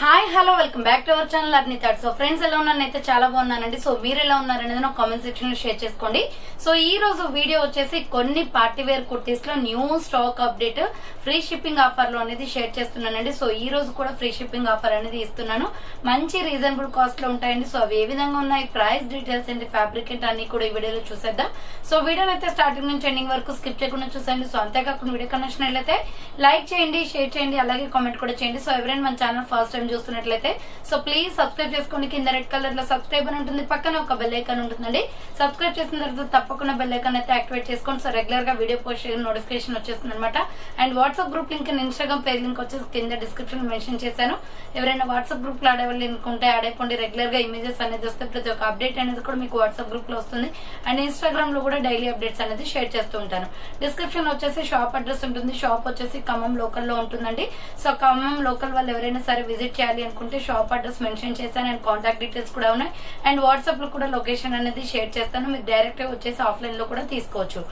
Hi hello welcome back to our channel అర్ని third so friends ఎలా ఉన్నాను అయితే చాలా బాగున్నానండి. సో మీరు ఎలా ఉన్నారనేది నాకు కామెంట్ సెక్షన్లో షేర్ చేసుకోండి. సో ఈ రోజు వీడియో వచ్చేసి కొన్ని party wear కుర్తీస్లో new stock update free shipping ఆఫర్లో అనేది షేర్ చేస్తున్నానండి. సో ఈ రోజు కూడా ఫ్రీ షిప్పింగ్ ఆఫర్ అనేది ఇస్తున్నాను. మంచి రీజనబుల్ కాస్ట్లో ఉంటాయండి. సో అవి ఏ విధంగా ఉన్నాయి? ప్రైస్ డీటెయిల్స్ అండ్ ఫ్యాబ్రిక్ అన్ని కూడా ఈ వీడియోలో చూసేద్దాం. సో వీడియోని అయితే స్టార్టింగ్ నుంచి ఎండింగ్ వరకు స్కిప్ చేయకుండా చూసండి సో అంతేకాకుండా వీడియో కనెక్షన్ అయితే లైక్ చేయండి షేర్ చేయండి అలాగే కామెంట్ కూడా చేయండి. సో ఎవరైనా మన ఛానల్ ఫస్ట్ టైం చూస్తున్నట్లయితే. సో ప్లీజ్ సబ్స్క్రైబ్ చేసుకోండి. కింద రెడ్ కలర్లో సబ్స్క్రైబ్ అని ఉంటుంది. పక్కన ఒక బెల్ ఐకాన్ ఉంటుందండి. సబ్స్క్రైబ్ చేసిన తర్వాత తప్పకుండా బెల్ ఐకాన్ అయితే యాక్టివేట్ చేసుకోండి. సో రెగ్యులర్గా వీడియో పోస్ట్ చేయడం నోటిఫికేషన్ వచ్చేస్తుంది అనమాట and WhatsApp group link Instagram page link వచ్చేసి కింద డిస్క్రిప్షన్ మెన్షన్ చేశాను. ఎవరైనా వాట్సాప్ గ్రూప్లో ఆడేవాళ్ళు లింక్ ఉంటే యాడ్ అయిపోండి. రెగ్యులర్గా ఇమేజెస్ అనేది వస్తే ప్రతి ఒక్క అప్డేట్ అనేది కూడా మీకు వాట్సాప్ గ్రూప్లో వస్తుంది. అండ్ ఇన్స్టాగ్రామ్లో కూడా డైలీ అప్డేట్స్ అనేది షేర్ చేస్తూ ఉంటాను. డిస్క్రిప్షన్ వచ్చేసి షాప్ అడ్రస్ ఉంటుంది. షాప్ వచ్చేసి ఖమ్మం లోకల్లో ఉంటుందండి. సో ఖమ్మం లోకల్ వాళ్ళు ఎవరైనా సరే విజిట్ చేయాలి అనుకుంటే షాప్ అడ్రస్ మెన్షన్ చేశాను అండ్ కాంటాక్ట్ డీటెయిల్స్ కూడా ఉన్నాయి. అండ్ వాట్సాప్లో కూడా లొకేషన్ అనేది షేర్ చేస్తాను. మీరు డైరెక్ట్గా వచ్చేసి ఆఫ్లైన్లో కూడా తీసుకోవచ్చు.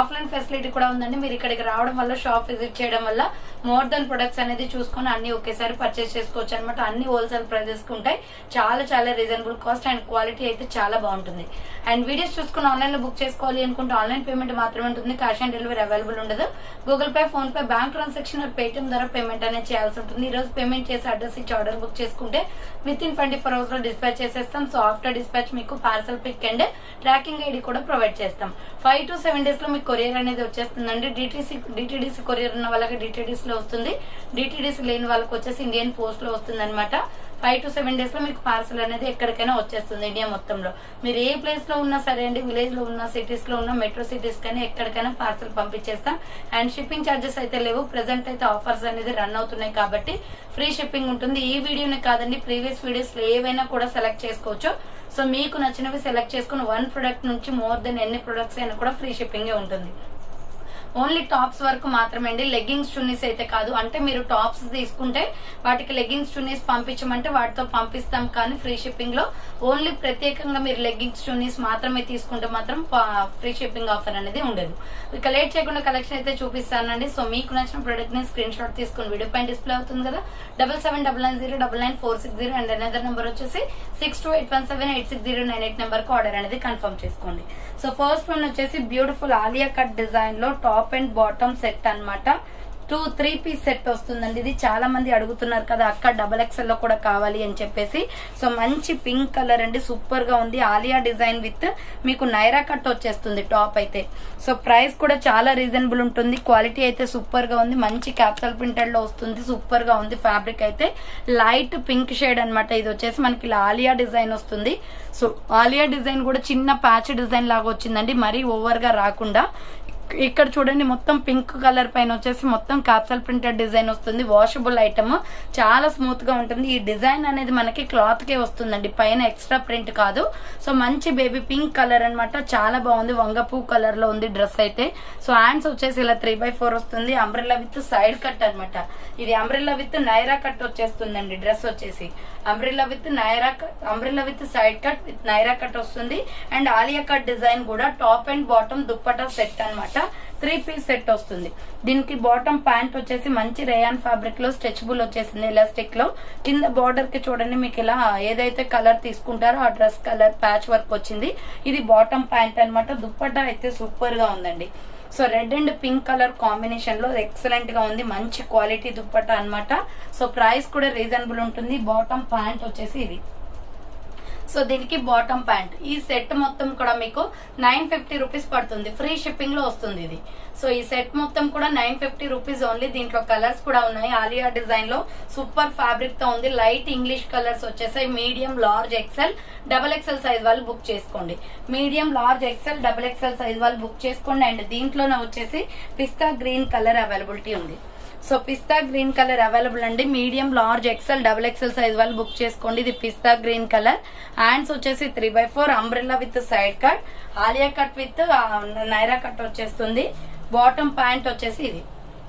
ఆఫ్లైన్ ఫెసిలిటీ కూడా ఉందండి. మీరు ఇక్కడికి రావడం వల్ల షాప్ విజిట్ చేయడం వల్ల మోర్ దెన్ ప్రొడక్ట్స్ అనేది చూసుకొని అన్ని ఒకేసారి పర్చేస్ చేసుకోవచ్చు అనమాట అన్ని హోల్సేల్ ప్రైజెస్కి ఉంటాయి. చాలా చాలా రీజనబుల్ కాస్ట్ అండ్ క్వాలిటీ అయితే చాలా బాగుంటుంది. అండ్ వీడియోస్ చూసుకుని ఆన్లైన్లో బుక్ చేసుకోవాలి అనుకుంటే ఆన్లైన్ పేమెంట్ మాత్రమే ఉంటుంది. క్యాష్ ఆన్ డెలివరీ అవైలబుల్ ఉండదు. Google Pay PhonePe bank transaction Paytm ద్వారా పేమెంట్ అనేది చేయాల్సి ఉంటుంది. ఈ రోజు పేమెంట్ చేసే అడ్రస్ ఇచ్చి ఆర్డర్ బుక్ చేసుకుంటే విత్ ఇన్ ట్వంటీ ఫోర్ అవర్స్లో డిస్పాచ్ చేసేస్తాం. సో ఆఫ్టర్ డిస్పాచ్ మీకు parcel pick and tracking ID కూడా ప్రొవైడ్ చేస్తాం. ఫైవ్ టు సెవెన్ డేస్లో మీకు కొరియర్ అనేది వచ్చేస్తుందండి. డిటీసీ డిటీడీసీ కొరియర్ ఉన్న వాళ్ళకి డిటీడీసీ లో వస్తుంది. డిటీడీసీ లేని వాళ్ళకి వచ్చేసి ఇండియన్ పోస్ట్లో వస్తుంది అనమాట ఫైవ్ టు సెవెన్ డేస్లో మీకు పార్సల్ అనేది ఎక్కడికైనా వచ్చేస్తుంది ఇండియా మొత్తంలో. మీరు ఏ ప్లేస్లో ఉన్నా సరే అండి విలేజ్లో ఉన్న సిటీస్లో ఉన్న మెట్రో సిటీస్ కానీ ఎక్కడికైనా పార్సల్ పంపించేస్తాం. అండ్ షిప్పింగ్ ఛార్జెస్ అయితే లేవు. ప్రెసెంట్ అయితే ఆఫర్స్ అనేది రన్ అవుతున్నాయి కాబట్టి ఫ్రీ షిప్పింగ్ ఉంటుంది. ఈ వీడియోనే కాదండి ప్రీవియస్ వీడియోస్లో ఏవైనా కూడా సెలెక్ట్ చేసుకోవచ్చు. సో మీకు నచ్చినవి సెలెక్ట్ చేసుకుని వన్ ప్రొడక్ట్ నుంచి మోర్ దెన్ ఎన్ని ప్రొడక్ట్స్ అయినా కూడా ఫ్రీ షిప్పింగే ఉంటుంది. ఓన్లీ టాప్స్ వరకు మాత్రమే అండి. లెగ్గింగ్స్ చున్నీస్ అయితే కాదు. అంటే మీరు టాప్స్ తీసుకుంటే వాటికి లెగ్గింగ్స్ చున్నీస్ పంపించమంటే వాటితో పంపిస్తాం. కానీ ఫ్రీ షిప్పింగ్లో ఓన్లీ ప్రత్యేకంగా మీరు లెగ్గింగ్స్ చున్నీస్ మాత్రమే తీసుకుంటే మాత్రం ఫ్రీ షిప్పింగ్ ఆఫర్ అనేది ఉండదు. ఇక లేట్ చేయకుండా కలెక్షన్ అయితే చూపిస్తానండి. సో మీకు నచ్చిన ప్రొడక్ట్ని స్క్రీన్ షాట్ తీసుకుని వీడియో పైన డిస్ప్లే అవుతుంది కదా. Double seven double nine zero double nine four six zero and another number వచ్చేసి six two eight one seven eight six zero nine eight నెంబర్కు ఆర్డర్ అనేది కన్ఫర్మ్ చేసుకోండి. సో ఫస్ట్ వన్ వచ్చేసి beautiful Alia cut డిజైన్లో top and bottom set అన్నమాట. Two three piece set వస్తుందండి. ఇది చాలా మంది అడుగుతున్నారు కదా అక్క డబల్ ఎక్స్ఎల్లో కూడా కావాలి అని చెప్పేసి. సో మంచి పింక్ కలర్ అండి సూపర్గా ఉంది. ఆలియా డిజైన్ విత్ మీకు నైరా కట్ వచ్చేస్తుంది టాప్ అయితే. సో ప్రైస్ కూడా చాలా రీజనబుల్ ఉంటుంది. క్వాలిటీ అయితే సూపర్గా ఉంది. మంచి క్యాప్సల్ ప్రింటెడ్లో వస్తుంది. సూపర్గా ఉంది ఫ్యాబ్రిక్ అయితే. లైట్ పింక్ షేడ్ అన్నమాట. ఇది వచ్చేసి మనకి ఇలా ఆలియా డిజైన్ వస్తుంది. సో ఆలియా డిజైన్ కూడా చిన్న ప్యాచ్ డిజైన్ లాగా వచ్చిందండి. మరీ ఓవర్గా రాకుండా. ఇక్కడ చూడండి మొత్తం పింక్ కలర్ పైన వచ్చేసి మొత్తం క్యాప్సల్ ప్రింటెడ్ డిజైన్ వస్తుంది. వాషబుల్ ఐటమ్ చాలా స్మూత్గా ఉంటుంది. ఈ డిజైన్ అనేది మనకి క్లాత్ కే వస్తుందండి. పైన ఎక్స్ట్రా ప్రింట్ కాదు. సో మంచి బేబీ పింక్ కలర్ అన్నమాట. చాలా బాగుంది. వంగపూ కలర్లో ఉంది డ్రెస్ అయితే. సో హ్యాండ్స్ వచ్చేసి ఇలా త్రీ బై ఫోర్ వస్తుంది. అంబ్రెల్లా విత్ సైడ్ కట్ అనమాట ఇది అంబ్రెల్లా విత్ నైరా కట్ వచ్చేస్తుందండి డ్రెస్ వచ్చేసి. Umbrella with Naira cut umbrella with side cut with Naira cut వస్తుంది. అండ్ ఆలియా కట్ డిజైన్ కూడా top and bottom dupatta set అనమాట త్రీ పీస్ సెట్ వస్తుంది. దీనికి బాటమ్ ప్యాంట్ వచ్చేసి మంచి రేయాన్ ఫ్యాబ్రిక్లో స్ట్రెచబుల్ వచ్చేసింది ఎలాస్టిక్లో. కింద బార్డర్కి చూడండి మీకు ఇలా ఏదైతే కలర్ తీసుకుంటారో ఆ డ్రెస్ కలర్ ప్యాచ్ వర్క్ వచ్చింది. ఇది బాటమ్ ప్యాంట్ అన్నమాట. దుప్పటా అయితే సూపర్గా ఉందండి. So red and pink colour కాంబినేషన్లో ఎక్సలెంట్గా ఉంది. మంచి క్వాలిటీ దుప్పట అన్నమాట. సో ప్రైస్ కూడా రీజనబుల్ ఉంటుంది. బాటమ్ ప్యాంట్ వచ్చేసి ఇది. సో దీనికి బాటమ్ ప్యాంట్ ఈ సెట్ మొత్తం కూడా మీకు నైన్ ఫిఫ్టీ రూపీస్ పడుతుంది. ఫ్రీ షిప్పింగ్లో వస్తుంది ఇది. సో ఈ సెట్ మొత్తం కూడా నైన్ ఫిఫ్టీ రూపీస్ ఓన్లీ దీంట్లో కలర్స్ కూడా ఉన్నాయి. ఆలియా డిజైన్లో సూపర్ ఫ్యాబ్రిక్తో ఉంది. లైట్ ఇంగ్లీష్ కలర్స్ వచ్చేసాయి. Medium large XL double XL size వాళ్ళు బుక్ చేసుకోండి. Medium large XL double XL size వాళ్ళు బుక్ చేసుకోండి. అండ్ దీంట్లోనే వచ్చేసి పిస్తా గ్రీన్ కలర్ అవైలబిలిటీ ఉంది. So pista green colour available అండి. Medium large XL double XL size వాళ్ళు బుక్ చేసుకోండి. ఇది పిస్తా గ్రీన్ కలర్. హ్యాండ్స్ వచ్చేసి three by four umbrella with side cut Aliya cut with Naira cut వచ్చేస్తుంది. Bottom pant వచ్చేసి ఇది.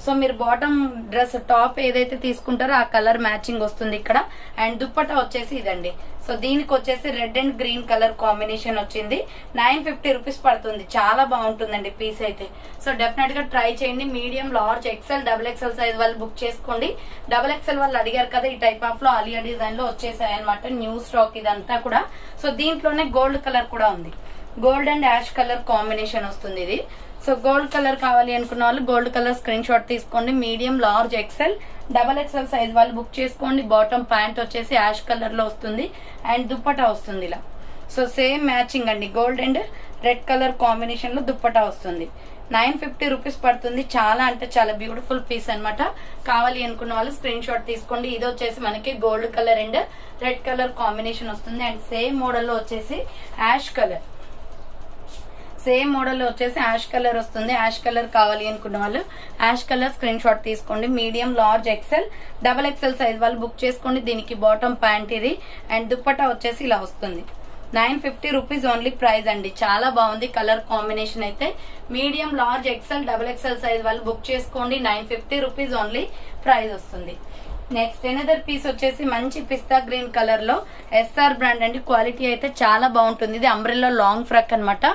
So మీరు బాటమ్ డ్రెస్ టాప్ ఏదైతే తీసుకుంటారో ఆ కలర్ మ్యాచింగ్ వస్తుంది ఇక్కడ. అండ్ దుప్పట వచ్చేసి ఇదండి. సో దీనికి వచ్చేసి red and green colour combination వచ్చింది. నైన్ ఫిఫ్టీ రూపీస్ పడుతుంది. చాలా బాగుంటుందండి పీస్ అయితే. సో డెఫినెట్గా ట్రై చేయండి. Medium large XL double XL size వాళ్ళు బుక్ చేసుకోండి. డబుల్ ఎక్సెల్ వాళ్ళు అడిగారు కదా ఈ టైప్ ఆఫ్లో ఆలియా డిజైన్లో వచ్చేసాయి అనమాట న్యూ స్టాక్ ఇదంతా కూడా. సో దీంట్లోనే గోల్డ్ కలర్ కూడా ఉంది. Gold and ash colour combination వస్తుంది ఇది. సో గోల్డ్ కలర్ కావాలి అనుకున్న వాళ్ళు గోల్డ్ కలర్ స్క్రీన్ షాట్ తీసుకోండి. Medium large XL double XL size వాళ్ళు బుక్ చేసుకోండి. బాటమ్ ప్యాంట్ వచ్చేసి యాష్ కలర్లో వస్తుంది. అండ్ దుప్పటా వస్తుంది ఇలా. సో సేమ్ మ్యాచింగ్ అండి. గోల్డ్ అండ్ రెడ్ కలర్ కాంబినేషన్లో దుప్పటా వస్తుంది. నైన్ ఫిఫ్టీ రూపీస్ పడుతుంది. చాలా అంటే చాలా బ్యూటిఫుల్ పీస్ అనమాట కావాలి అనుకున్న వాళ్ళు స్క్రీన్ షాట్ తీసుకోండి. ఇది వచ్చేసి మనకి gold colour and red colour combination వస్తుంది. అండ్ సేమ్ మోడల్లో వచ్చేసి యాష్ కలర్ సేమ్ మోడల్ వచ్చేసి యాష్ కలర్ వస్తుంది. యాష్ కలర్ కావాలి అనుకున్న వాళ్ళు యాష్ కలర్ స్క్రీన్ షాట్ తీసుకోండి. Medium large XL double XL size వాళ్ళు బుక్ చేసుకోండి. దీనికి బాటమ్ ప్యాంట్ ఇది. అండ్ దుప్పటా వచ్చేసి ఇలా వస్తుంది. Nine fifty rupees only price అండి. చాలా బాగుంది కలర్ కాంబినేషన్ అయితే. Medium large XL double XL size వాళ్ళు బుక్ చేసుకోండి. Nine fifty rupees only price వస్తుంది. నెక్స్ట్ ఎనదర్ పీస్ వచ్చేసి మంచి పిస్తా గ్రీన్ కలర్లో ఎస్ఆర్ బ్రాండ్ అండి. క్వాలిటీ అయితే చాలా బాగుంటుంది. ఇది అంబ్రెల్లా లాంగ్ ఫ్రాక్ అనమాట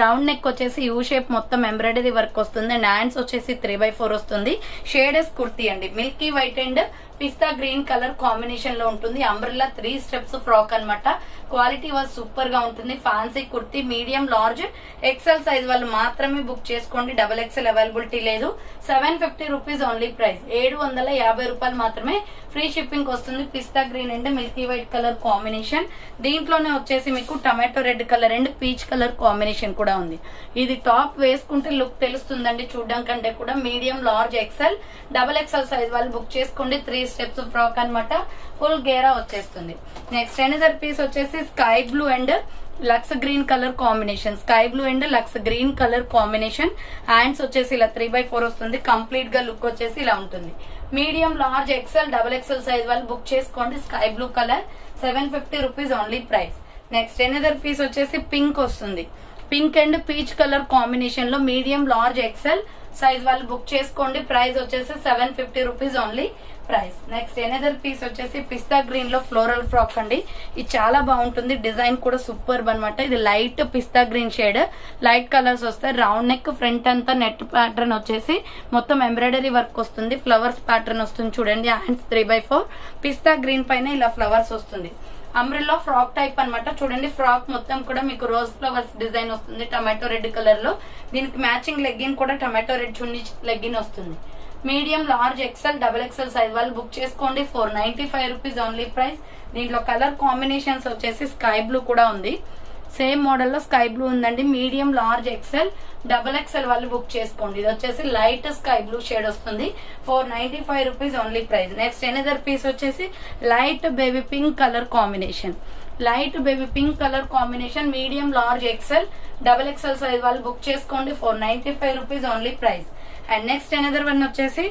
రౌండ్ నెక్ వచ్చేసి యూ షేప్ మొత్తం ఎంబ్రాయిడరీ వర్క్ వస్తుంది. అండ్ హ్యాండ్స్ వచ్చేసి త్రీ బై ఫోర్ వస్తుంది. షేడెస్ కుర్తీ అండి. Milky white and pista green colour కాంబినేషన్లో ఉంటుంది. అంబ్రెల్లా త్రీ స్టెప్స్ ఫ్రాక్ అన్నమాట. క్వాలిటీ వాజ్ సూపర్గా ఉంటుంది. Fancy kurti medium large. XL size వాళ్ళు మాత్రమే బుక్ చేసుకోండి. డబల్ ఎక్సెల్ అవైలబిలిటీ లేదు. Seven fifty rupees only price. ఏడు వందల యాభై రూపాయలు మాత్రమే ఫ్రీ షిప్పింగ్ వస్తుంది. Pista green and milky white colour combination. దీంట్లోనే వచ్చేసి మీకు tomato red colour and peach colour combination కూడా ఉంది. ఇది టాప్ వేసుకుంటే లుక్ తెలుస్తుందండి. చూడడం కంటే కూడా medium large XL. Double XL size వాళ్ళు బుక్ చేసుకోండి. త్రీ స్టెప్స్ ఫ్రాక్ అన్నమాట. ఫుల్ గేరా వచ్చేస్తుంది. నెక్స్ట్ ఎనదర్ పీస్ వచ్చేసి sky blue and lux green colour combination. Sky blue and lux green colour combination. Hands వచ్చేసి ఇలా త్రీ బై ఫోర్ వస్తుంది. కంప్లీట్గా లుక్ వచ్చేసి ఇలా ఉంటుంది. Medium large XL double XL size వాళ్ళు బుక్ చేసుకోండి. Sky blue colour seven fifty rupees only price. Next another piece వచ్చేసి పింక్ వస్తుంది. పింక్ అండ్ పీచ్ కలర్ కాంబినేషన్లో మీడియం లార్జ్ ఎక్సెల్ సైజ్ వాళ్ళు బుక్ చేసుకోండి. ప్రైస్ వచ్చేసి seven fifty rupees only. Price. Next another piece వచ్చేసి పిస్తా గ్రీన్లో floral frock అండి. ఇది చాలా బాగుంటుంది. డిజైన్ కూడా సూపర్ అనమాట ఇది light pista green shade light colours వస్తాయి రౌండ్ నెక్ ఫ్రంట్ అంతా నెట్ ప్యాటర్న్ వచ్చేసి మొత్తం ఎంబ్రాయిడరీ వర్క్ వస్తుంది. ఫ్లవర్స్ ప్యాటర్న్ వస్తుంది చూడండి. Hands three by four pista green పైన ఇలా ఫ్లవర్స్ వస్తుంది. అంబ్రెల్లా ఫ్రాక్ టైప్ అనమాట చూడండి ఫ్రాక్ మొత్తం కూడా మీకు రోజ్ ఫ్లవర్స్ డిజైన్ వస్తుంది. టమాటో రెడ్ కలర్లో. దీనికి మ్యాచింగ్ లెగ్గిన్ కూడా టమాటో రెడ్ చున్నీ లెగ్గిన్ వస్తుంది. Medium large XL double XL size వాళ్ళు బుక్ చేసుకోండి. Four ninety five rupees only price దీంట్లో కలర్ కాంబినేషన్స్ వచ్చేసి స్కై బ్లూ కూడా ఉంది. సేమ్ మోడల్లో స్కై బ్లూ ఉందండి. Medium large XL double XL వాళ్ళు బుక్ చేసుకోండి. ఇది వచ్చేసి లైట్ స్కై బ్లూ షేడ్ వస్తుంది. Four ninety five rupees only price next another piece వచ్చేసి light baby pink colour combination. Light baby pink colour combination medium large XL double XL size వాళ్ళు book చేసుకోండి. Four ninety five rupees only price and next another one వచ్చేసి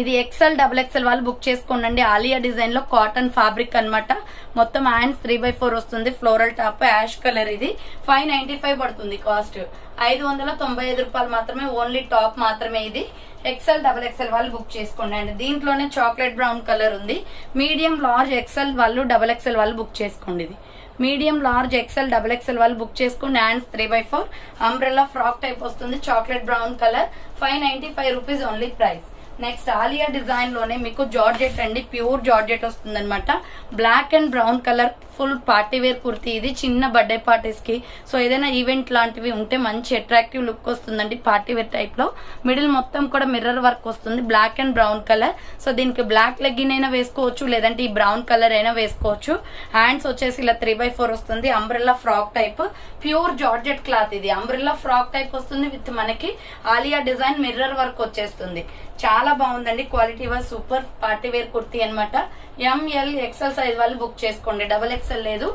ఇది XL double XL వాళ్ళు book చేసుకోండి ఆలియా డిజైన్లో cotton fabric అన్నమాట. మొత్తం hands three by four వస్తుంది. ఫ్లోరల్ టాప్ యాష్ కలర్ ఇది. ఫైవ్ నైన్టీ ఫైవ్ పడుతుంది కాస్ట్ ఐదు వందల తొంభై ఐదు రూపాయలు మాత్రమే ఓన్లీ టాప్ మాత్రమే ఇది. ఎక్సెల్ డబల్ ఎక్సెల్ వాళ్ళు బుక్ చేసుకోండి అండి దీంట్లోనే చాక్లెట్ బ్రౌన్ కలర్ ఉంది. మీడియం లార్జ్ ఎక్సెల్ వాళ్ళు డబల్ ఎక్సెల్ వాళ్ళు బుక్ చేసుకోండి ఇది. Medium large XL double XL వాళ్ళు బుక్ చేసుకోండి hands three by four. Umbrella frock type వస్తుంది chocolate brown colour five ninety five rupees only price next Aliya డిజైన్లోనే మీకు georgette అండి pure georgette వస్తుంది అనమాట black and brown colour full party wear kurti ఇది చిన్న birthday పార్టీస్కి. So ఏదైనా event లాంటివి ఉంటే మంచి అట్రాక్టివ్ లుక్ వస్తుందండి పార్టీ వేర్ టైప్లో. మిడిల్ మొత్తం కూడా మిర్రర్ వర్క్ వస్తుంది black and brown colour so దీనికి బ్లాక్ లెగ్గిన్ అయినా వేసుకోవచ్చు లేదంటే ఈ బ్రౌన్ కలర్ అయినా వేసుకోవచ్చు. హ్యాండ్స్ వచ్చేసి ఇలా త్రీ బై ఫోర్ వస్తుంది umbrella frock type pure georgette cloth ఇది. అంబ్రెల్లా ఫ్రాక్ టైప్ వస్తుంది విత్ మనకి ఆలియా డిజైన్ మిర్రర్ వర్క్ వచ్చేస్తుంది. చాలా బాగుందండి quality wise super party wear kurti అనమాట ఎంఎల్ ఎక్సెల్ సైజ్ వాళ్ళు బుక్ చేసుకోండి. డబల్ ఎక్సెల్ లేదు.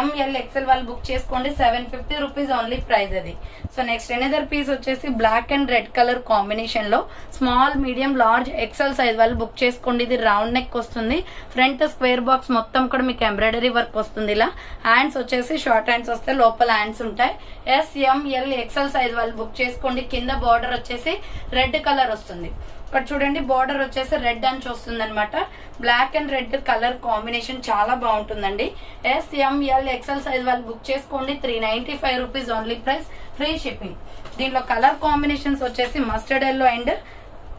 ఎంఎల్ ఎక్సెల్ వాళ్ళు బుక్ చేసుకోండి. Seven fifty rupees only price అది. సో నెక్స్ట్ ఎనదర్ పీస్ వచ్చేసి బ్లాక్ అండ్ రెడ్ కలర్ కాంబినేషన్లో small medium large XL size వాళ్ళు బుక్ చేసుకోండి. ఇది రౌండ్ నెక్ వస్తుంది. ఫ్రంట్ స్క్వేర్ బాక్స్ మొత్తం కూడా మీకు ఎంబ్రాయిడరీ వర్క్ వస్తుంది ఇలా. హ్యాండ్స్ వచ్చేసి షార్ట్ హ్యాండ్స్ వస్తే లోపల హ్యాండ్స్ ఉంటాయి. S M L XL size వాళ్ళు బుక్ చేసుకోండి. కింద బార్డర్ వచ్చేసి రెడ్ కలర్ వస్తుంది. ఇక్కడ చూడండి బార్డర్ వచ్చేసి రెడ్ అని వస్తుంది అనమాట black and red colour combination చాలా బాగుంటుందండి. S M L XL size వాళ్ళు బుక్ చేసుకోండి. Three ninety five rupees only price free shipping దీంట్లో కలర్ కాంబినేషన్స్ వచ్చేసి mustard yellow and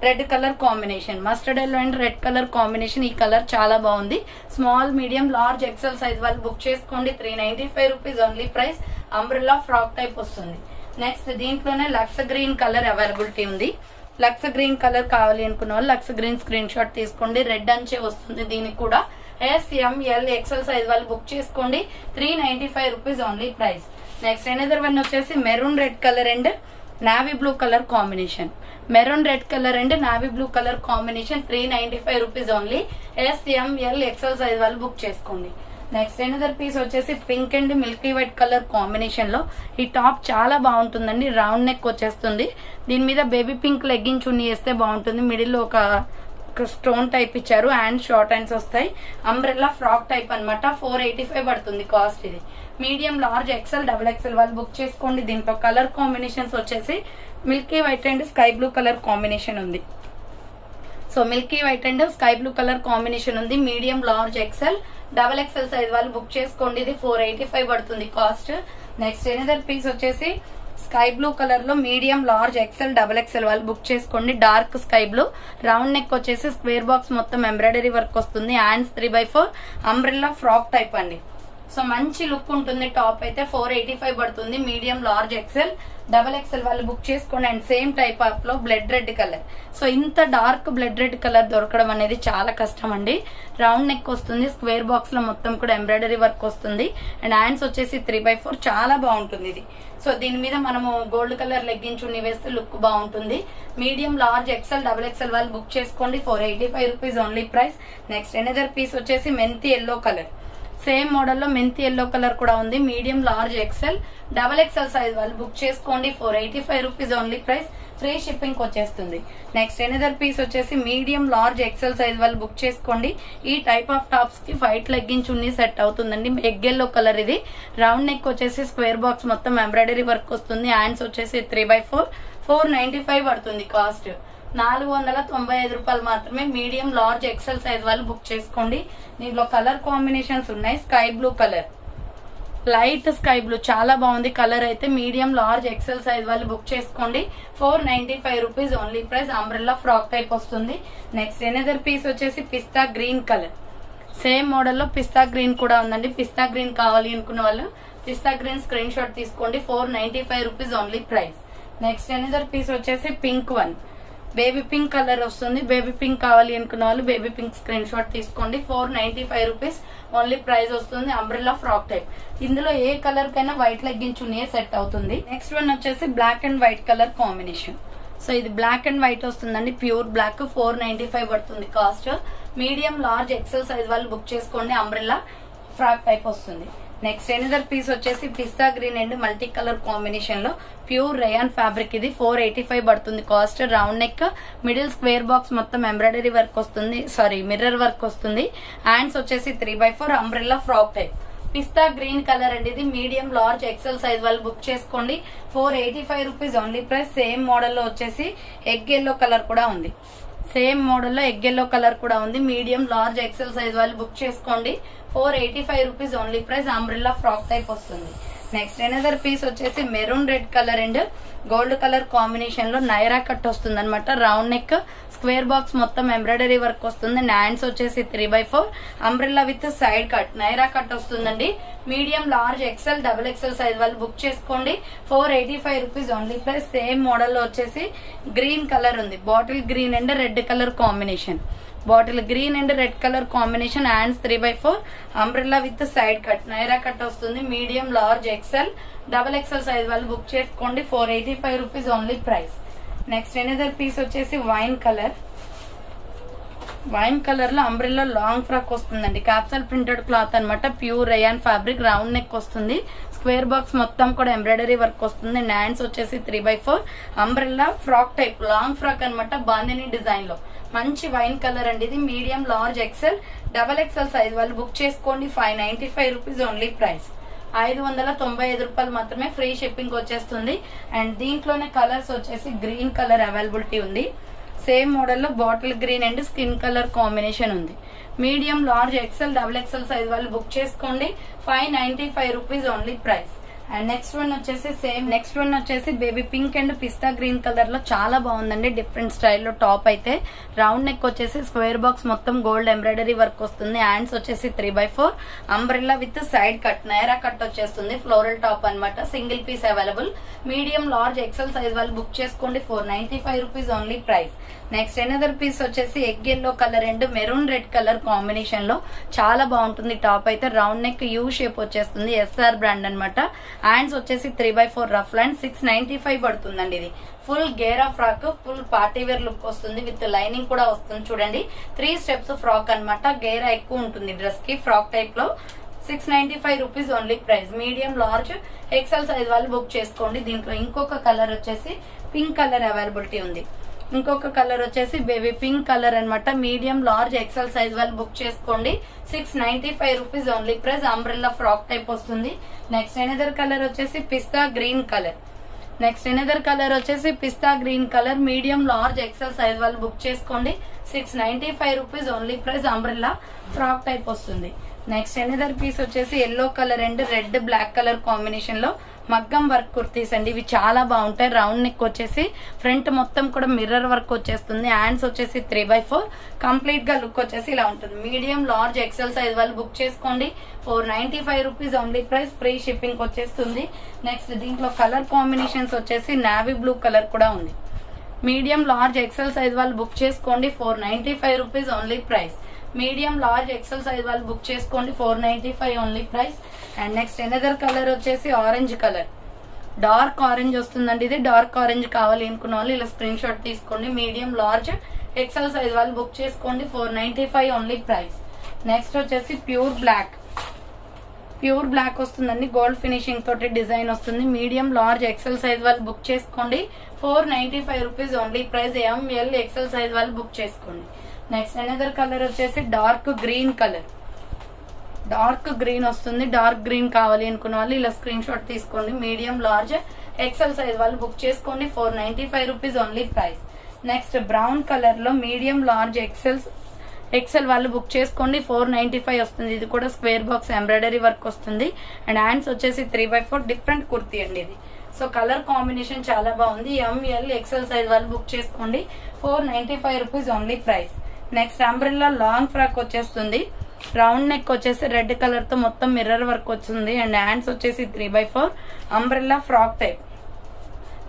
red colour combination mustard yellow and red colour combination ఈ colour చాలా బాగుంది. Small medium large XL size వాళ్ళు book చేసుకోండి. Three ninety five rupees only price umbrella frock type వస్తుంది. Next దీంట్లోనే lux green colour availability ఉంది. Lux green colour కావాలి అనుకున్న వాళ్ళు లక్స్ గ్రీన్ స్క్రీన్ షాట్ తీసుకోండి. రెడ్ అంచే వస్తుంది దీనికి కూడా. S M L XL size వాళ్ళు బుక్ చేసుకోండి. Three ninety five rupees only price next another one వచ్చేసి maroon red colour and navy blue colour combination. Maroon red colour and navy blue colour combination three ninety five rupees only S M L XL size వాళ్ళు book చేసుకోండి. Next another piece వచ్చేసి pink and milky white colour కాంబినేషన్లో. ఈ top చాలా బాగుంటుందండి. Round neck వచ్చేస్తుంది. దీని మీద బేబీ పింక్ లెగ్గింగ్ చున్ని వేస్తే బాగుంటుంది. మిడిల్లో ఒక స్టోన్ టైప్ ఇచ్చారు. అండ్ షార్ట్ హ్యాండ్స్ వస్తాయి. అంబ్రెల్లా ఫ్రాక్ టైప్ అన్నమాట. ఫోర్ ఎయిటీ ఫైవ్ పడుతుంది కాస్ట్ ఇది. Medium large XL double XL వాళ్ళు బుక్ చేసుకోండి. దీంట్లో కలర్ కాంబినేషన్స్ వచ్చేసి milky white and sky blue colour combination ఉంది. So milky white and sky blue colour combination ఉంది. Medium large XL double XL size వాళ్ళు book చేసుకోండి. ఇది ఫోర్ ఎయిటీ ఫైవ్ పడుతుంది కాస్ట్. నెక్స్ట్ ఎనదర్ పీస్ వచ్చేసి sky blue కలర్లో medium large XL double XL వాళ్ళు book చేసుకోండి. Dark sky blue. Round neck వచ్చేసి స్క్వేర్ బాక్స్ మొత్తం ఎంబ్రాయిడరీ వర్క్ వస్తుంది. Hands three by four. Umbrella frock type అండి. So మంచి లుక్ ఉంటుంది టాప్ అయితే ఫోర్ ఎయిటీ ఫైవ్ పడుతుంది medium large XL. Double XL వాళ్ళు బుక్ చేసుకోండి అండ్ సేమ్ టైప్ ఆఫ్లో బ్లడ్ రెడ్ కలర్. సో ఇంత డార్క్ బ్లడ్ రెడ్ కలర్ దొరకడం అనేది చాలా కష్టం అండి. రౌండ్ నెక్ వస్తుంది స్క్వేర్ బాక్స్లో మొత్తం కూడా ఎంబ్రాయిడరీ వర్క్ వస్తుంది. అండ్ హ్యాండ్స్ వచ్చేసి త్రీ బై ఫోర్ చాలా బాగుంటుంది ఇది. సో దీని మీద మనము గోల్డ్ కలర్ లెగ్గింగ్ చున్నీ వేస్తే లుక్ బాగుంటుంది. Medium large XL double XL వాళ్ళు బుక్ చేసుకోండి four eighty five rupees only price next another piece వచ్చేసి మెంతి ఎల్లో కలర్. సేమ్ మోడల్లో మెంతి ఎల్లో కలర్ కూడా ఉంది. Medium large XL double XL size వాళ్ళు బుక్ చేసుకోండి. Four eighty five rupees only price. Free shipping వచ్చేస్తుంది. నెక్స్ట్ ఎనదర్ పీస్ వచ్చేసి మీడియం లార్జ్ ఎక్సెల్ సైజ్ వాళ్ళు బుక్ చేసుకోండి. ఈ టైప్ ఆఫ్ టాప్స్కి ఫైట్ లెగ్గించి ఉన్ని సెట్ అవుతుందండి. ఎగ్ ఎల్లో కలర్ ఇది. రౌండ్ నెక్ వచ్చేసి స్క్వేర్ బాక్స్ మొత్తం ఎంబ్రాయిడరీ వర్క్ వస్తుంది. హ్యాండ్స్ వచ్చేసి three by four. Four ninety five పడుతుంది కాస్ట్. నాలుగు వందల తొంభై ఐదు రూపాయలు మాత్రమే మీడియం లార్జ్ ఎక్సెల్ సైజ్ వాళ్ళు బుక్ చేసుకోండి. దీంట్లో కలర్ కాంబినేషన్స్ ఉన్నాయి. Sky blue colour. Light sky blue. చాలా బాగుంది కలర్ అయితే. మీడియం లార్జ్ ఎక్సెల్ సైజ్ వాళ్ళు బుక్ చేసుకోండి. Four ninety five rupees only price. Umbrella frock type వస్తుంది. నెక్స్ట్ ఎనదర్ పీస్ వచ్చేసి పిస్తా గ్రీన్ కలర్. సేమ్ మోడల్లో పిస్తా గ్రీన్ కూడా ఉందండి. పిస్తా గ్రీన్ కావాలి అనుకున్న వాళ్ళు పిస్తా గ్రీన్ స్క్రీన్ షాట్ తీసుకోండి. Four ninety five rupees only price. Next another piece వచ్చేసి pink one. Baby pink colour వస్తుంది. బేబీ పింక్ కావాలి అనుకున్న వాళ్ళు బేబీ పింక్ స్క్రీన్ షాట్ తీసుకోండి. Four ninety five rupees only price వస్తుంది. అంబ్రెల్లా ఫ్రాక్ టైప్ ఇందులో ఏ కలర్ కైనా వైట్ లెగ్గించునే సెట్ అవుతుంది. నెక్స్ట్ వన్ వచ్చేసి black and white colour combination so ఇది బ్లాక్ అండ్ వైట్ వస్తుందండి. Pure black four ninety five పడుతుంది cost medium large XL size వాళ్ళు బుక్ చేసుకోండి. అంబ్రెల్లా ఫ్రాక్ టైప్ వస్తుంది. నెక్స్ట్ ఎనిదర్ పీస్ వచ్చేసి pista green and multi colour కాంబినేషన్లో pure rayon fabric. ఇది four eighty five పడుతుంది. Cost round neck middle square box మొత్తం embroidery work వస్తుంది. Sorry mirror work వస్తుంది. హ్యాండ్స్ వచ్చేసి three by four umbrella frock type. Pista green colour అండి ఇది. Medium large XL size వాళ్ళు book చేసుకోండి. Four eighty five rupees only price. Same మోడల్లో వచ్చేసి ఎగ్ ఎల్లో కలర్ కూడా ఉంది. సేమ్ మోడల్లో ఎగ్ ఎల్లో కలర్ కూడా ఉంది. మీడియం లార్జ్ ఎక్సెల్ సైజ్ వాళ్ళు బుక్ చేసుకోండి. Four eighty five rupees only price umbrella frock type వస్తుంది. నెక్స్ట్ ఎనదర్ పీస్ వచ్చేసి maroon red colour and gold colour కాంబినేషన్లో నైరా కట్ వస్తుంది అనమాట రౌండ్ నెక్ స్క్వేర్ బాక్స్ మొత్తం ఎంబ్రాయిడరీ వర్క్ వస్తుంది. హ్యాండ్స్ వచ్చేసి three by four umbrella with side cut Naira cut వస్తుందండి. Medium large XL double XL size వాళ్ళు book చేసుకోండి. Four eighty five rupees only plus same model వచ్చేసి green colour ఉంది. Bottle green and red colour combination bottle green and red colour combination hands three by four umbrella with side cut Naira cut వస్తుంది. Medium large XL double XL size వాళ్ళు book చేసుకోండి. Four eighty five rupees only price next another piece వచ్చేసి wine colour wine కలర్లో umbrella long frock వస్తుందండి. Capsule printed cloth అనమాట pure rayon fabric round neck వస్తుంది. Square box మొత్తం కూడా embroidery work వస్తుంది. హ్యాండ్స్ వచ్చేసి three by four umbrella frock type long frock అనమాట బాందిని డిజైన్లో. మంచి వైన్ కలర్ అండి ఇది. Medium large XL double XL size వాళ్ళు బుక్ చేసుకోండి. Five ninety five rupees only price ఐదు వందల తొంభై ఐదు రూపాయలు మాత్రమే ఫ్రీ షిప్పింగ్ వచ్చేస్తుంది. అండ్ దీంట్లోనే కలర్స్ వచ్చేసి గ్రీన్ కలర్ అవైలబిలిటీ ఉంది. సేమ్ మోడల్లో bottle green and skin colour combination ఉంది. Medium large XL double XL size వాళ్ళు బుక్ చేసుకోండి. Five ninety five rupees only price. And next one వచ్చేసి సేమ్ నెక్స్ట్ వన్ వచ్చేసి baby pink and pista green కలర్లో చాలా బాగుందండి. Different స్టైల్లో top అయితే. రౌండ్ నెక్ వచ్చేసి స్క్వేర్ బాక్స్ మొత్తం గోల్డ్ ఎంబ్రాయిడరీ వర్క్ వస్తుంది. హ్యాండ్స్ వచ్చేసి three by four umbrella with side cut Naira cut వచ్చేస్తుంది. ఫ్లోరల్ టాప్ అన్నమాట. Single piece available medium large XL size వాళ్ళు బుక్ చేసుకోండి. Four ninety five rupees only price next another piece వచ్చేసి egg yellow colour and maroon red colour కాంబినేషన్లో చాలా బాగుంటుంది. Top అయితే round neck U shape వచ్చేస్తుంది. SR brand అన్నమాట. Hands వచ్చేసి three by four ruff and six ninety five పడుతుందండి ఇది. ఫుల్ గేరా frock full party wear look వస్తుంది. విత్ లైనింగ్ కూడా వస్తుంది చూడండి. త్రీ స్టెప్స్ ఫ్రాక్ అన్నమాట. గేరా ఎక్కువ ఉంటుంది డ్రెస్కి. ఫ్రాక్ టైప్లో six ninety five rupees only price medium large XL size వాళ్ళు బుక్ చేసుకోండి. దీంట్లో ఇంకొక కలర్ వచ్చేసి పింక్ కలర్ అవైలబిలిటీ ఉంది. ఇంకొక కలర్ వచ్చేసి బేబీ పింక్ కలర్ అనమాట మీడియం లార్జ్ ఎక్సెల్ సైజ్ వాళ్ళు బుక్ చేసుకోండి. Six ninety five rupees only. Price umbrella frock type వస్తుంది. నెక్స్ట్ ఎనదర్ కలర్ వచ్చేసి pista green colour. Next another colour వచ్చేసి pista green colour. Medium large XL size వాళ్ళు book చేసుకోండి. Six ninety five rupees only. Price umbrella frock type వస్తుంది. Next another piece వచ్చేసి yellow colour and red black colour కాంబినేషన్లో మగ్గం work kurtis అండి. ఇవి చాలా బాగుంటాయి. రౌండ్ నెక్ వచ్చేసి ఫ్రంట్ మొత్తం కూడా మిర్రర్ వర్క్ వచ్చేస్తుంది. హ్యాండ్స్ వచ్చేసి త్రీ బై ఫోర్. కంప్లీట్గా లుక్ వచ్చేసి ఇలా ఉంటుంది. మీడియం లార్జ్ ఎక్సెల్ సైజ్ వాళ్ళు బుక్ చేసుకోండి. Four ninety five rupees only price. Free shipping వచ్చేస్తుంది. నెక్స్ట్ దీంట్లో కలర్ కాంబినేషన్స్ వచ్చేసి నావీ బ్లూ కలర్ కూడా ఉంది. మీడియం లార్జ్ ఎక్సెల్ సైజ్ వాళ్ళు బుక్ చేసుకోండి. Four ninety five rupees only price. Medium large XL size వాళ్ళు బుక్ చేసుకోండి. Four ninety five only price. And next another colour వచ్చేసి orange colour. Dark orange వస్తుందండి ఇది. Dark orange కావాలి అనుకున్న వాళ్ళు ఇలా స్క్రీన్ షాట్ తీసుకోండి. మీడియం లార్జ్ ఎక్సెల్ సైజ్ వాళ్ళు బుక్ చేసుకోండి. Four ninety five only price. Next వచ్చేసి ప్యూర్ బ్లాక్. ప్యూర్ బ్లాక్ వస్తుందండి. గోల్డ్ ఫినిషింగ్ తోటి డిజైన్ వస్తుంది. మీడియం లార్జ్ ఎక్సెల్ సైజ్ వాళ్ళు బుక్ చేసుకోండి. Four ninety five rupees only price. ML XL size వాళ్ళు book చేసుకోండి. నెక్స్ట్ అనదర్ కలర్ వచ్చేసి dark green colour dark green వస్తుంది. డార్క్ గ్రీన్ కావాలి అనుకున్న వాళ్ళు ఇలా స్క్రీన్ షాట్ తీసుకోండి. మీడియం లార్జ్ ఎక్సెల్ సైజ్ వాళ్ళు బుక్ చేసుకోండి. Four ninety five rupees only price next brown కలర్లో మీడియం లార్జ్ ఎక్సెల్స్ ఎక్సెల్ వాళ్ళు బుక్ చేసుకోండి. ఫోర్ నైన్టీ ఫైవ్ వస్తుంది. ఇది కూడా స్క్వేర్ బాక్స్ ఎంబ్రాయిడరీ వర్క్ వస్తుంది. అండ్ హ్యాండ్స్ వచ్చేసి three by four different kurti అండి ఇది. సో కలర్ కాంబినేషన్ చాలా బాగుంది. ఎంఎల్ ఎక్సెల్ సైజ్ వాళ్ళు బుక్ చేసుకోండి. Four ninety five rupees only price next umbrella long frock వచ్చేస్తుంది. రౌండ్ నెక్ వచ్చేసి రెడ్ కలర్తో మొత్తం మిర్రర్ వర్క్ వచ్చింది. అండ్ హ్యాండ్స్ వచ్చేసి three by four umbrella frock type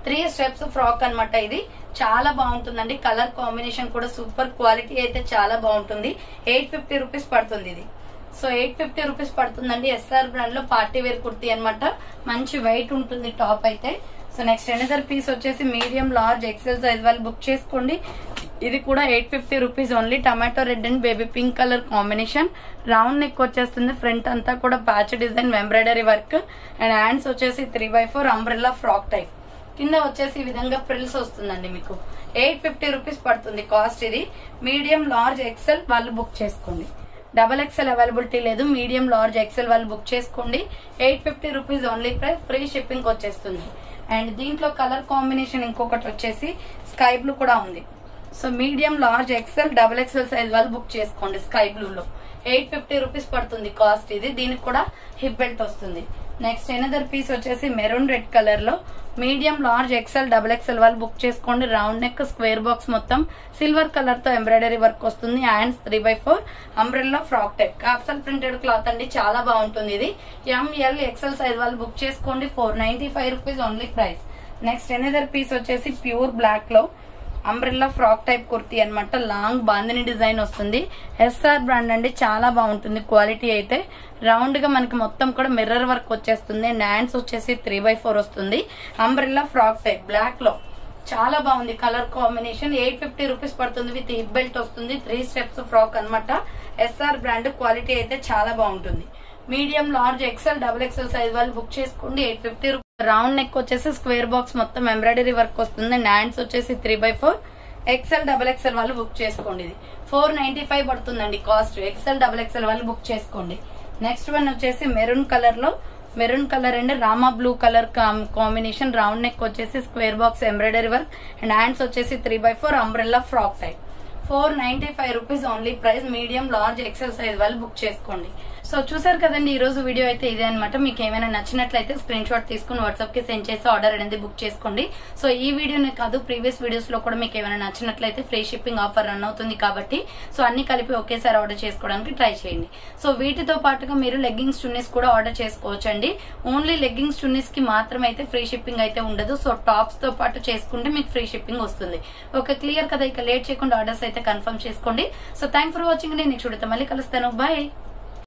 three steps frock అన్నమాట ఇది. చాలా బాగుంటుందండి. కలర్ కాంబినేషన్ కూడా సూపర్ క్వాలిటీ అయితే చాలా బాగుంటుంది. ఎయిట్ ఫిఫ్టీ రూపీస్ పడుతుంది ఇది. సో ఎయిట్ ఫిఫ్టీ రూపీస్ పడుతుందండి. ఎస్ఆర్ బ్రాండ్లో పార్టీ వేర్ కుర్తీ అనమాట మంచి వెయిట్ ఉంటుంది టాప్ అయితే. సో నెక్స్ట్ ఎనదర్ పీస్ వచ్చేసి మీడియం లార్జ్ ఎక్సెల్ సైజ్ వాళ్ళు బుక్ చేసుకోండి. ఇది కూడా eight fifty rupees only tomato red and baby pink colour combination round neck వచ్చేస్తుంది. ఫ్రంట్ అంతా కూడా patch design embroidery work and hands వచ్చేసి three by four umbrella frock type కింద వచ్చేసి ఈ విధంగా ప్రిల్స్ వస్తుందండి మీకు. ఎయిట్ ఫిఫ్టీ రూపీస్ పడుతుంది కాస్ట్ ఇది. మీడియం లార్జ్ ఎక్సెల్ వాళ్ళు బుక్ చేసుకోండి. డబల్ ఎక్సెల్ అవైలబిలిటీ లేదు. మీడియం లార్జ్ ఎక్సెల్ వాళ్ళు బుక్ చేసుకోండి. Eight fifty rupees only price free shipping వచ్చేస్తుంది. అండ్ దీంట్లో కలర్ కాంబినేషన్ ఇంకొకటి వచ్చేసి స్కై బ్లూ కూడా ఉంది. So medium large XL double XL size వాళ్ళు బుక్ చేసుకోండి స్కై బ్లూ లో ఎయిట్ ఫిఫ్టీ రూపీస్ పడుతుంది కాస్ట్ ఇది దీనికి కూడా హిప్ బెల్ట్ వస్తుంది. నెక్స్ట్ ఎనదర్ పీస్ వచ్చేసి మెరూన్ రెడ్ కలర్లో medium large XL double XL వాళ్ళు బుక్ చేసుకోండి. రౌండ్ నెక్ స్క్వేర్ బాక్స్ మొత్తం. సిల్వర్ కలర్తో ఎంబ్రాయిడరీ వర్క్ వస్తుంది. Hands three by four umbrella frock type capsule printed cloth అండి. చాలా బాగుంటుంది ఇది. ఎంఎల్ ఎక్సెల్ సైజ్ వాళ్ళు బుక్ చేసుకోండి. Four ninety five rupees only price next another piece వచ్చేసి ప్యూర్ బ్లాక్లో. అంబ్రెల్లా ఫ్రాక్ టైప్ కుర్తీ అన్నమాట. లాంగ్ బాందిని డిజైన్ వస్తుంది. ఎస్ఆర్ బ్రాండ్ అండి చాలా బాగుంటుంది. క్వాలిటీ అయితే రౌండ్గా మనకి మొత్తం కూడా మిర్రర్ వర్క్ వచ్చేస్తుంది. అండ్ వచ్చేసి త్రీ బై ఫోర్ వస్తుంది. అంబ్రెల్లా ఫ్రాక్ టైప్ బ్లాక్లో. చాలా బాగుంది colour combination. Eight fifty rupees పడుతుంది విత్ హిప్ బెల్ట్ వస్తుంది. త్రీ స్టెప్స్ ఫ్రాక్ అన్నమాట. ఎస్ఆర్ బ్రాండ్ క్వాలిటీ అయితే చాలా బాగుంటుంది. Medium large XL double XL size వాళ్ళు బుక్ చేసుకోండి. ఎయిట్ ఫిఫ్టీ రౌండ్ నెక్ వచ్చేసి స్క్వేర్ బాక్స్ మొత్తం ఎంబ్రాయిడరీ వర్క్ వస్తుంది. అండ్ హ్యాండ్స్ వచ్చేసి three by four XL double XL వాళ్ళు బుక్ చేసుకోండి ఇది. ఫోర్ నైన్టీ ఫైవ్ పడుతుందండి కాస్ట్ ఎక్సెల్ డబల్ ఎక్సెల్ వాళ్ళు బుక్ చేసుకోండి. నెక్స్ట్ వన్ వచ్చేసి మెరూన్ కలర్లో maroon colour and Rama blue colour combination round neck వచ్చేసి square box embroidery work. And hands వచ్చేసి three by four umbrella frock type four ninety five rupees only price medium large XL size వాళ్ళు book చేసుకోండి. So చూసారు కదండి ఈ రోజు video అయితే ఇదే అనమాట మీకు ఏమైనా నచ్చినట్లయితే స్క్రీన్ షాట్ తీసుకుని వాట్సాప్కి సెండ్ చేసి ఆర్డర్ అనేది బుక్ చేసుకోండి. సో ఈ వీడియోనే కాదు ప్రీవియస్ వీడియోస్లో కూడా మీకు ఏమైనా నచ్చినట్లయితే ఫ్రీ షిప్పింగ్ ఆఫర్ రన్ అవుతుంది కాబట్టి సో అన్ని కలిపి ఒకేసారి ఆర్డర్ చేసుకోవడానికి ట్రై చేయండి. సో వీటితో పాటుగా మీరు లెగ్గింగ్స్ చున్నీస్ కూడా ఆర్డర్ చేసుకోవచ్చండి. ఓన్లీ లెగ్గింగ్స్ చున్నీస్కి మాత్రమే అయితే ఫ్రీ షిప్పింగ్ అయితే ఉండదు. సో టాప్స్తో పాటు చేసుకుంటే మీకు ఫ్రీ షిప్పింగ్ వస్తుంది. ఓకే క్లియర్ కదా? ఇక లేట్ చేయకుండా ఆర్డర్స్ అయితే కన్ఫర్మ్ చేసుకోండి. సో థ్యాంక్ ఫర్ వాచింగ్ నేను చూడతా. మళ్ళీ కలుస్తాను. బాయ్